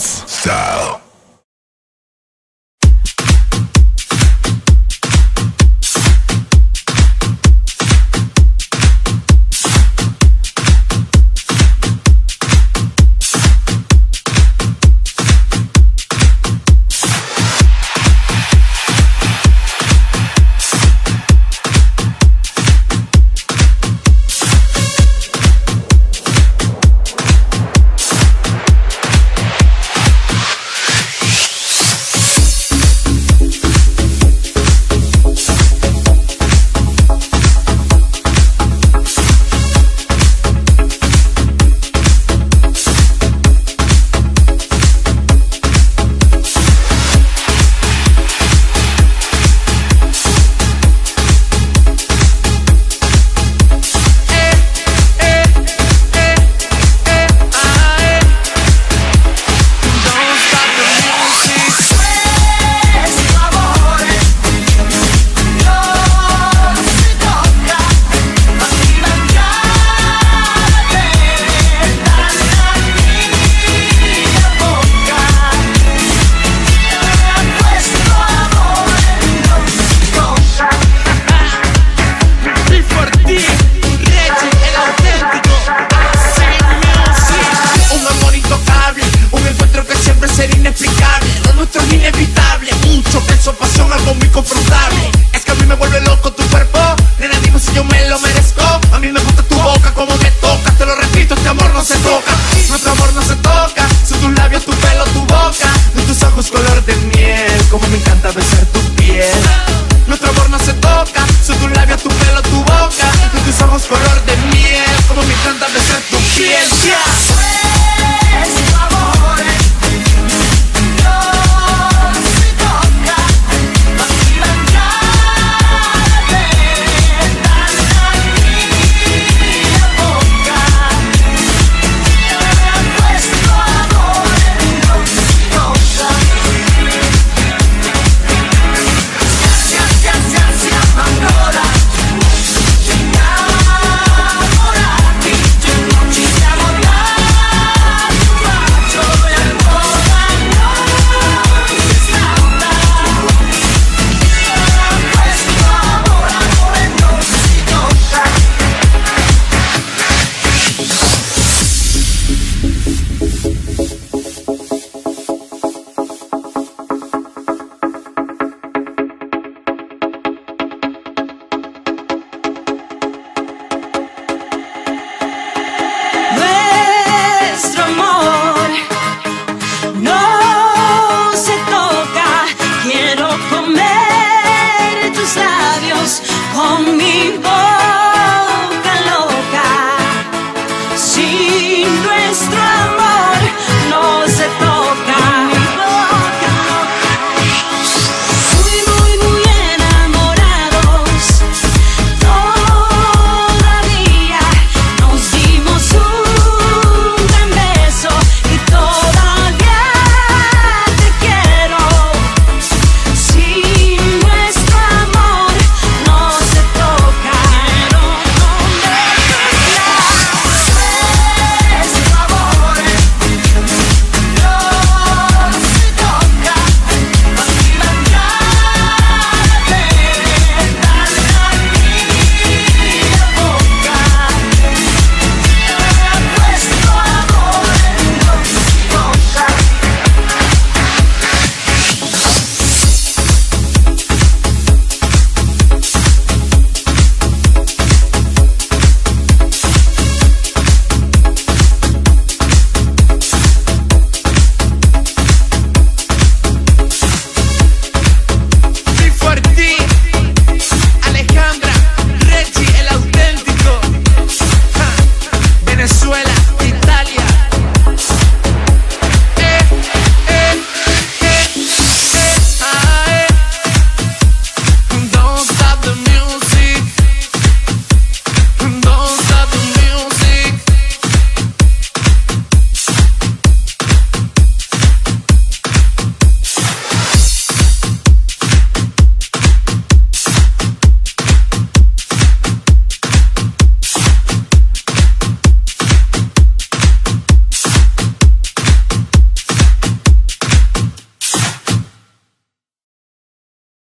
style.